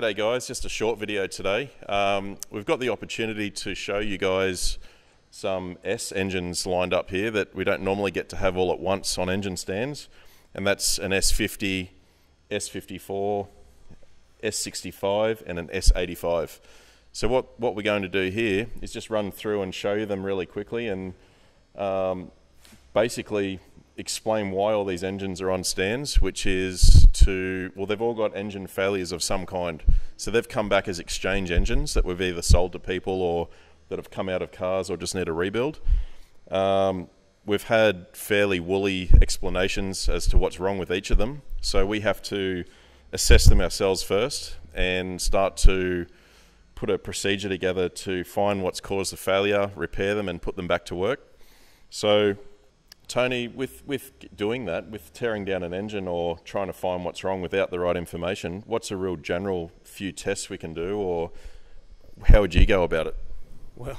G'day guys, just a short video today. Um, we've got the opportunity to show you guys some S engines lined up here that we don't normally get to have all at once on engine stands. And that's an S50, S54, S65 and an S85. So what, what we're going to do here is just run through and show you them really quickly and um, basically explain why all these engines are on stands, which is to, well, they've all got engine failures of some kind. So they've come back as exchange engines that we've either sold to people or that have come out of cars or just need a rebuild. Um, we've had fairly woolly explanations as to what's wrong with each of them. So we have to assess them ourselves first and start to put a procedure together to find what's caused the failure, repair them, and put them back to work. So Tony, with, with doing that, with tearing down an engine or trying to find what's wrong without the right information, what's a real general few tests we can do, or how would you go about it? Well,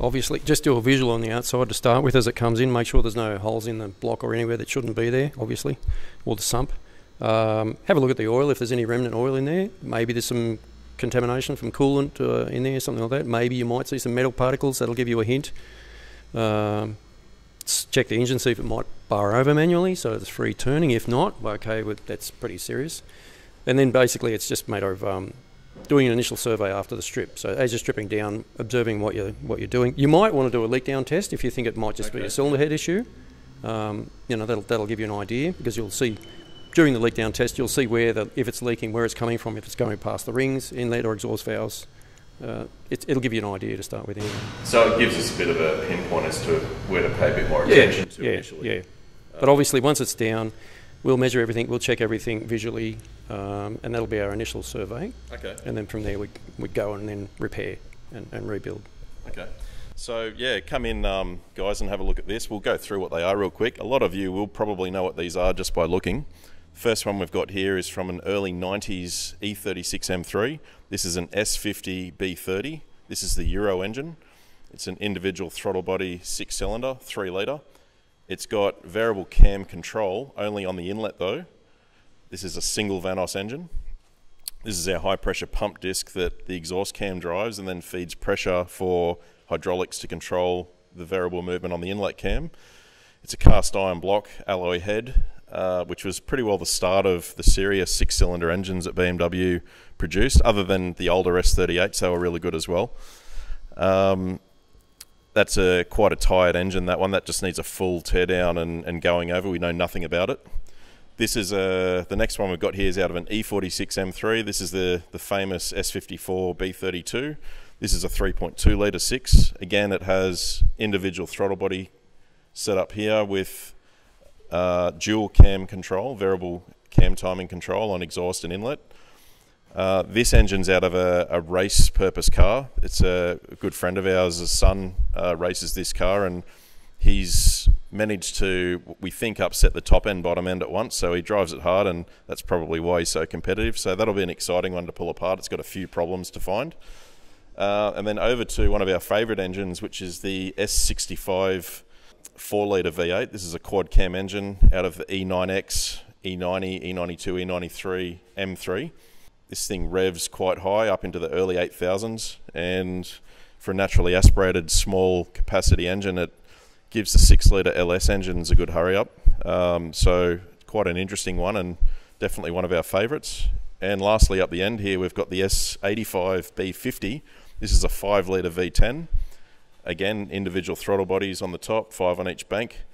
obviously, just do a visual on the outside to start with as it comes in. Make sure there's no holes in the block or anywhere that shouldn't be there, obviously, or the sump. Um, have a look at the oil if there's any remnant oil in there. Maybe there's some contamination from coolant uh, in there, something like that. Maybe you might see some metal particles. That'll give you a hint. Um, check the engine, see if it might bar over manually, so it's free turning. If not, okay, well, that's pretty serious. And then basically, it's just made of um, doing an initial survey after the strip. So as you're stripping down, observing what you're what you're doing. You might want to do a leak down test if you think it might just okay. be a cylinder head issue. Um, you know that'll that'll give you an idea because you'll see during the leak down test you'll see where the if it's leaking, where it's coming from, if it's going past the rings, inlet or exhaust valves uh, it, will give you an idea to start with. Anyway. So it gives us a bit of a pinpoint as to where to pay a bit more attention yeah, to yeah, initially. Yeah, but obviously once it's down, we'll measure everything, we'll check everything visually, um, and that'll be our initial survey. Okay. And then from there we we go and then repair and, and rebuild. Okay. So yeah, come in, um, guys, and have a look at this. We'll go through what they are real quick. A lot of you will probably know what these are just by looking. First one we've got here is from an early 90s E36 M3. This is an S50 B30. This is the Euro engine. It's an individual throttle body six cylinder, three litre. It's got variable cam control only on the inlet though. This is a single Vanos engine. This is our high pressure pump disc that the exhaust cam drives and then feeds pressure for hydraulics to control the variable movement on the inlet cam. It's a cast iron block alloy head uh, which was pretty well the start of the serious six cylinder engines that BMW produced, other than the older S38s, they were really good as well. Um, that's a quite a tired engine, that one. That just needs a full teardown and, and going over. We know nothing about it. This is a, the next one we've got here is out of an E46 M3. This is the, the famous S54 B32. This is a 3.2 litre 6. Again, it has individual throttle body set up here with uh, dual cam control, variable cam timing control on exhaust and inlet. Uh, this engine's out of a, a, race purpose car. It's a good friend of ours. His son uh, races this car, and he's managed to, we think, upset the top end, bottom end at once. So he drives it hard, and that's probably why he's so competitive. So that'll be an exciting one to pull apart. It's got a few problems to find. Uh, and then over to one of our favourite engines, which is the S65 4 litre V8. This is a quad cam engine out of the E9X, E90, E92, E93, M3. This thing revs quite high up into the early 8000s and for a naturally aspirated small capacity engine it gives the 6 litre LS engines a good hurry up. Um, so quite an interesting one and definitely one of our favourites. And lastly up the end here we've got the S85 B50. This is a 5 litre V10 Again, individual throttle bodies on the top, five on each bank.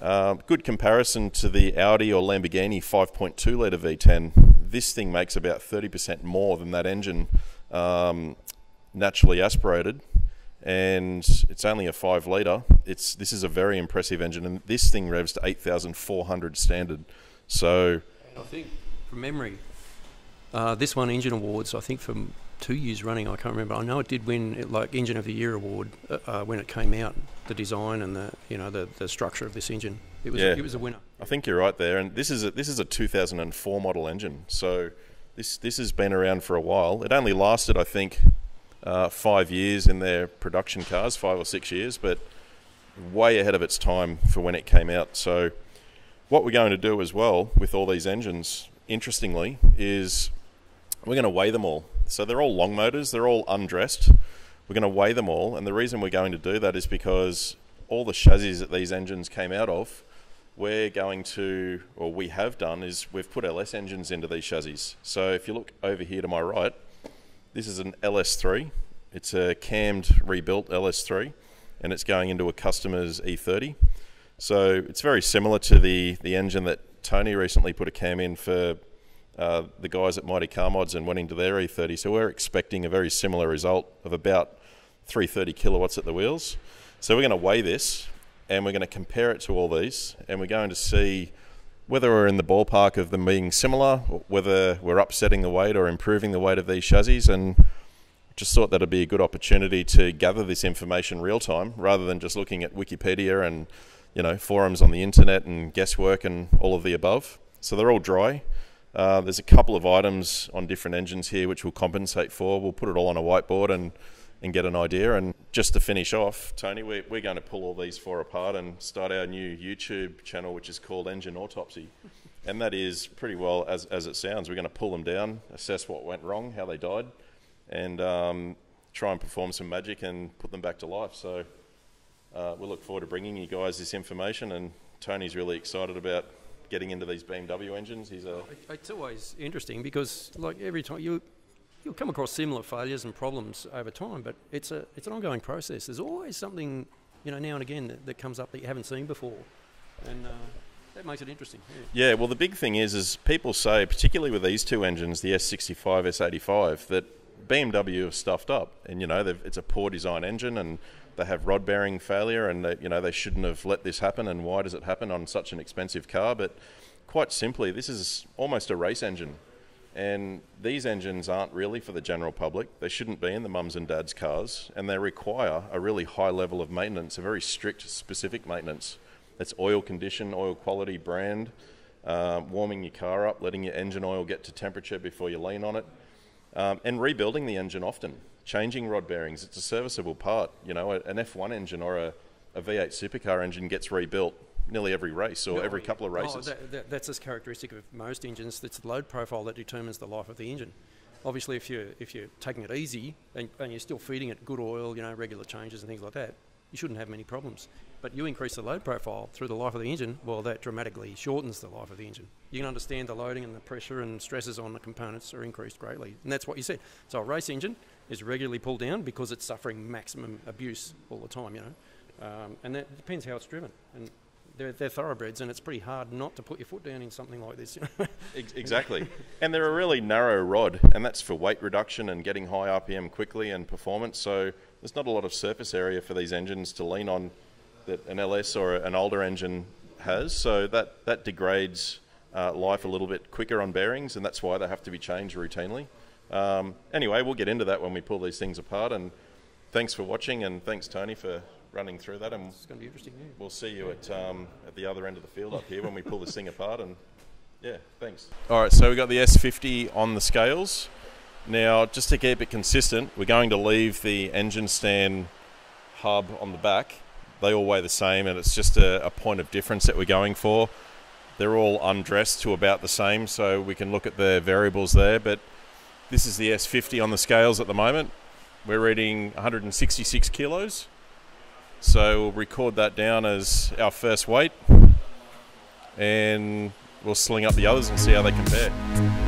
Uh, good comparison to the Audi or Lamborghini 5.2 litre V10. This thing makes about 30% more than that engine um, naturally aspirated, and it's only a five litre. It's this is a very impressive engine, and this thing revs to 8,400 standard. So, I think from memory, uh, this won engine awards. I think from two years running. I can't remember. I know it did win like Engine of the Year award uh, uh, when it came out. The design and the you know the, the structure of this engine. It was yeah. it was a winner. I think you're right there. And this is a, this is a 2004 model engine. So this this has been around for a while. It only lasted I think uh, five years in their production cars, five or six years, but way ahead of its time for when it came out. So what we're going to do as well with all these engines, interestingly, is we're going to weigh them all. So they're all long motors, they're all undressed. We're going to weigh them all, and the reason we're going to do that is because all the chassis that these engines came out of, we're going to, or we have done, is we've put LS engines into these chassis. So if you look over here to my right, this is an LS3. It's a cammed, rebuilt LS3, and it's going into a customer's E30. So it's very similar to the, the engine that Tony recently put a cam in for uh, the guys at Mighty Car Mods and went into their E30. So we're expecting a very similar result of about 330 kilowatts at the wheels. So we're going to weigh this and we're going to compare it to all these and we're going to see whether we're in the ballpark of them being similar, whether we're upsetting the weight or improving the weight of these chassis and just thought that'd be a good opportunity to gather this information real time rather than just looking at Wikipedia and you know forums on the internet and guesswork and all of the above. So they're all dry. Uh, there's a couple of items on different engines here which we'll compensate for. We'll put it all on a whiteboard and and get an idea. And just to finish off, Tony, we're, we're going to pull all these four apart and start our new YouTube channel, which is called Engine Autopsy. And that is pretty well as, as it sounds. We're going to pull them down, assess what went wrong, how they died, and um, try and perform some magic and put them back to life. So uh, we look forward to bringing you guys this information. And Tony's really excited about getting into these BMW engines. He's a. It's always interesting because, like every time you you'll come across similar failures and problems over time, but it's a it's an ongoing process. There's always something, you know, now and again that, that comes up that you haven't seen before, and uh, that makes it interesting. Yeah. yeah. Well, the big thing is, is people say, particularly with these two engines, the S65, S85, that BMW have stuffed up, and you know, it's a poor design engine, and they have rod bearing failure, and they, you know, they shouldn't have let this happen. And why does it happen on such an expensive car? But quite simply, this is almost a race engine. And these engines aren't really for the general public. They shouldn't be in the mums and dads' cars, and they require a really high level of maintenance, a very strict, specific maintenance. That's oil condition, oil quality, brand, um, warming your car up, letting your engine oil get to temperature before you lean on it, um, and rebuilding the engine often, changing rod bearings. It's a serviceable part. You know, an F1 engine or a, a V8 supercar engine gets rebuilt nearly every race or no, every couple of oh, races. Oh, that, that, that's a characteristic of most engines. It's the load profile that determines the life of the engine. Obviously, if you're if you're taking it easy and, and you're still feeding it good oil, you know, regular changes and things like that, you shouldn't have many problems. But you increase the load profile through the life of the engine, well, that dramatically shortens the life of the engine. You can understand the loading and the pressure and stresses on the components are increased greatly, and that's what you said. So a race engine is regularly pulled down because it's suffering maximum abuse all the time, you know, um, and that depends how it's driven. And they're, they're thoroughbreds, and it's pretty hard not to put your foot down in something like this. Exactly, and they're a really narrow rod, and that's for weight reduction and getting high RPM quickly and performance. So there's not a lot of surface area for these engines to lean on that an LS or an older engine has. So that that degrades uh, life a little bit quicker on bearings, and that's why they have to be changed routinely. Um, anyway, we'll get into that when we pull these things apart. And thanks for watching, and thanks Tony for running through that, and it's going to be interesting. Yeah. We'll see you at um, at the other end of the field up here when we pull this thing apart. And yeah, thanks. All right, so we've got the S50 on the scales. Now, just to keep it consistent, we're going to leave the engine stand hub on the back. They all weigh the same, and it's just a, a point of difference that we're going for. They're all undressed to about the same, so we can look at the variables there. But this is the S50 on the scales at the moment. We're reading 166 kilos. So we'll record that down as our first weight and we'll sling up the others and see how they compare.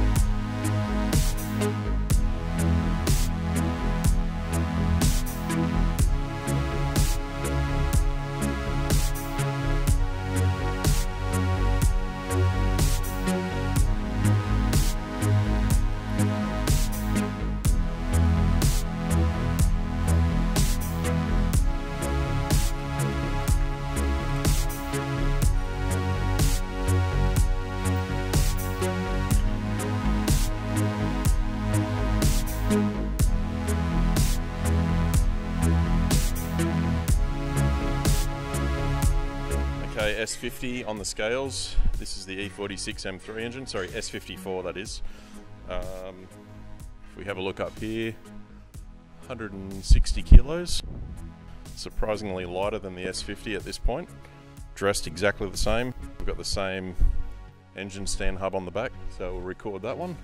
S50 on the scales. This is the E46 M3 engine, sorry, S54 that is. Um, if we have a look up here, 160 kilos. Surprisingly lighter than the S50 at this point. Dressed exactly the same. We've got the same engine stand hub on the back, so we'll record that one.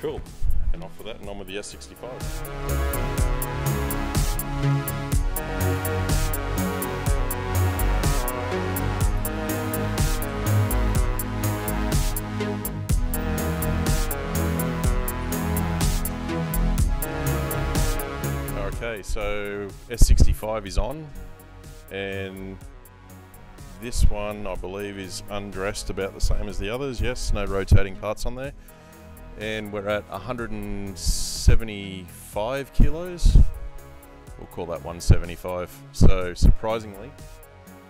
Cool. And off with that, and on with the S65. Okay, so S65 is on, and this one I believe is undressed about the same as the others. Yes, no rotating parts on there, and we're at 175 kilos. We'll call that 175. So surprisingly,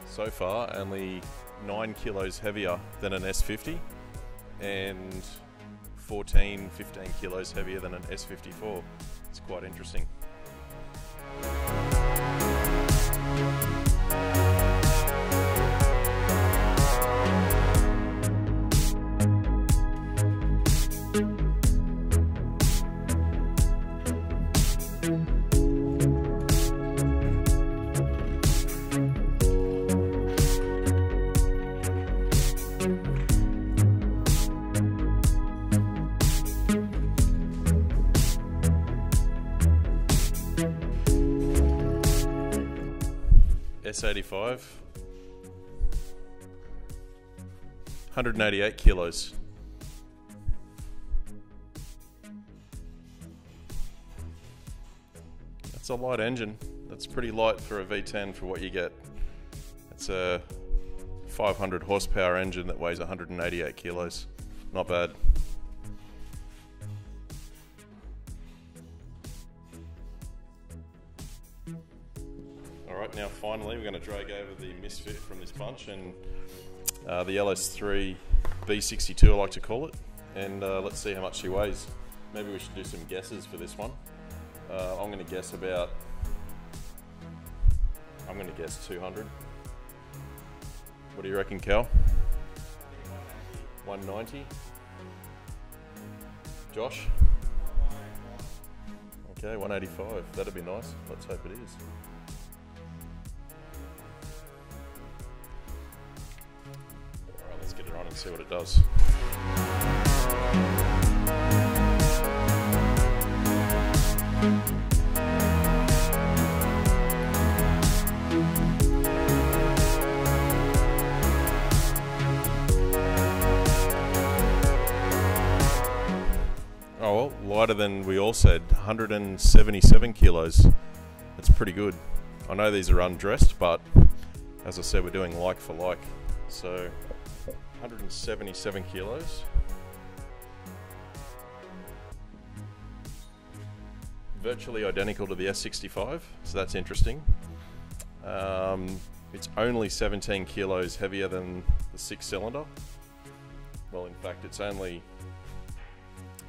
so far only nine kilos heavier than an S50, and 14, 15 kilos heavier than an S54. It's quite interesting. S85. 188 kilos. That's a light engine. That's pretty light for a V10 for what you get. It's a 500 horsepower engine that weighs 188 kilos. Not bad. All right, now finally we're going to drag over the misfit from this bunch and uh, the LS3 B62 I like to call it and uh, let's see how much she weighs. Maybe we should do some guesses for this one. Uh, I'm going to guess about, I'm going to guess 200. What do you reckon, Cal? 190. Josh? Okay, 185. That'd be nice. Let's hope it is. Alright, let's get it on and see what it does. Oh lighter than we all said. 177 kilos. That's pretty good. I know these are undressed, but as I said, we're doing like for like. So 177 kilos. Virtually identical to the S65, so that's interesting. Um, it's only 17 kilos heavier than the six cylinder. Well, in fact, it's only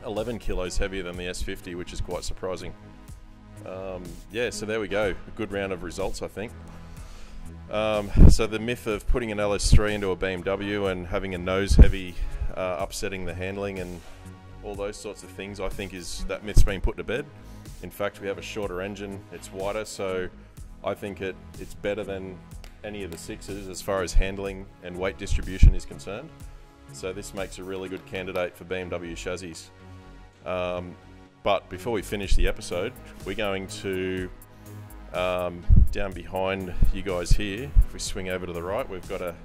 11 kilos heavier than the S50, which is quite surprising. Um, yeah, so there we go. A good round of results, I think. Um, so the myth of putting an LS3 into a BMW and having a nose heavy, uh, upsetting the handling and all those sorts of things, I think is that myth's been put to bed. In fact, we have a shorter engine, it's wider, so I think it, it's better than any of the sixes as far as handling and weight distribution is concerned. So this makes a really good candidate for BMW chassis. Um, but before we finish the episode, we're going to um, down behind you guys here. If we swing over to the right, we've got a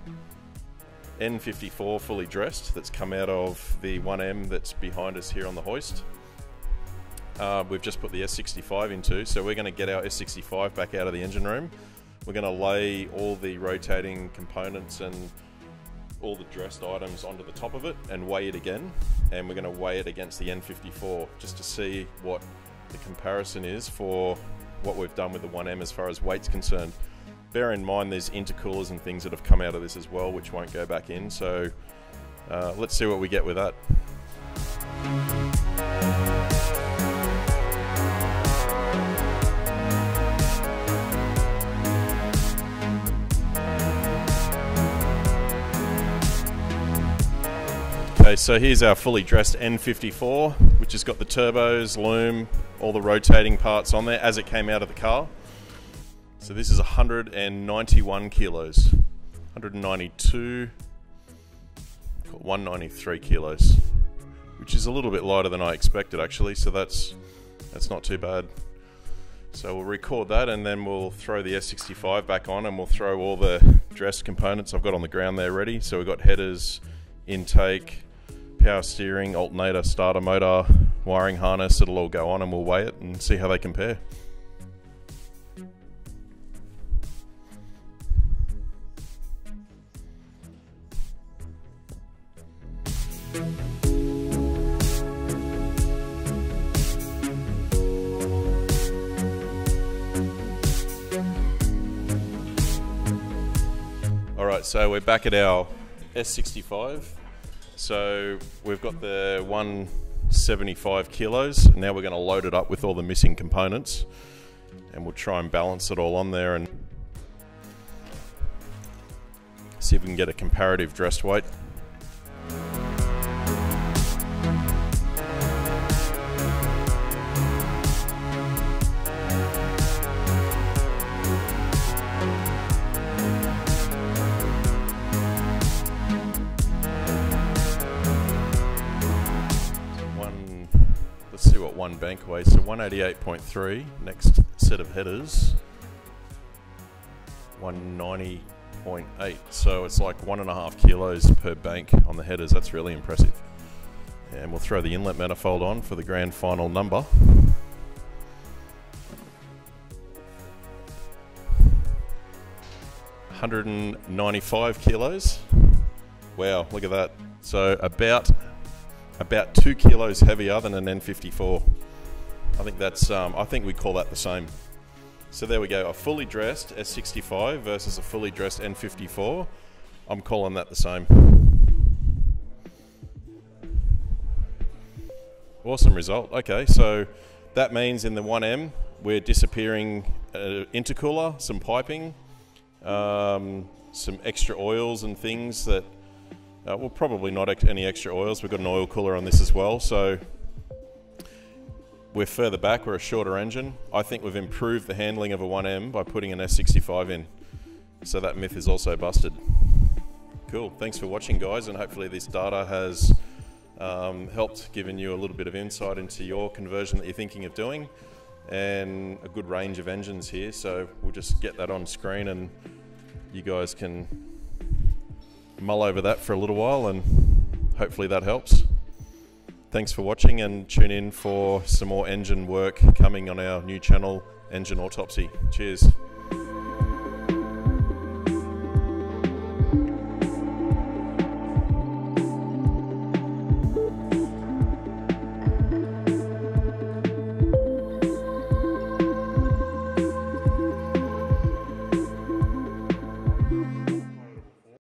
N54 fully dressed that's come out of the 1M that's behind us here on the hoist. Uh, we've just put the S65 into, so we're going to get our S65 back out of the engine room. We're going to lay all the rotating components and all the dressed items onto the top of it and weigh it again. And we're going to weigh it against the N54 just to see what the comparison is for what we've done with the 1M as far as weight's concerned. Bear in mind there's intercoolers and things that have come out of this as well, which won't go back in. So uh, let's see what we get with that. Okay, so here's our fully dressed N54, which has got the turbos, loom, all the rotating parts on there as it came out of the car. So this is 191 kilos, 192, 193 kilos. which is a little bit lighter than I expected actually. So that's that's not too bad. So we'll record that and then we'll throw the S65 back on and we'll throw all the dress components I've got on the ground there ready. So we've got headers, intake, power steering, alternator, starter motor, wiring harness. It'll all go on and we'll weigh it and see how they compare. All right, so we're back at our S65. So we've got the 175 kilos. Now we're going to load it up with all the missing components and we'll try and balance it all on there and see if we can get a comparative dressed weight. One bank weighs. So 188.3. Next set of headers, 190.8. So it's like one and a half kilos per bank on the headers. That's really impressive. And we'll throw the inlet manifold on for the grand final number. Hundred and ninety-five kilos. Wow, look at that. So about about two kilos heavier than an N54. I think that's um, I think we call that the same. So there we go, a fully dressed S65 versus a fully dressed N54. I'm calling that the same. Awesome result. Okay, so that means in the 1M we're disappearing uh, intercooler, some piping, um, some extra oils and things that uh, well, probably not any extra oils. We've got an oil cooler on this as well, so we're further back. We're a shorter engine. I think we've improved the handling of a 1M by putting an S65 in, so that myth is also busted. Cool. Thanks for watching, guys, and hopefully this data has um, helped given you a little bit of insight into your conversion that you're thinking of doing, and a good range of engines here. So we'll just get that on screen, and you guys can mull over that for a little while and hopefully that helps. Thanks for watching and tune in for some more engine work coming on our new channel, Engine Autopsy. Cheers.